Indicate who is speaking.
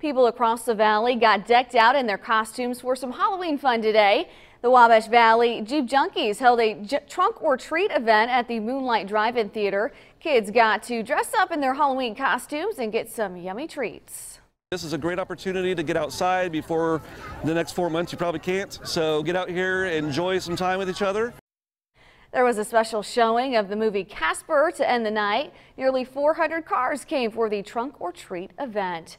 Speaker 1: People across the valley got decked out in their costumes for some Halloween fun today. The Wabash Valley Jeep Junkies held a trunk or treat event at the Moonlight Drive-In Theater. Kids got to dress up in their Halloween costumes and get some yummy treats.
Speaker 2: This is a great opportunity to get outside before the next four months. You probably can't. So get out here, enjoy some time with each other.
Speaker 1: There was a special showing of the movie Casper to end the night. Nearly 400 cars came for the Trunk or Treat event.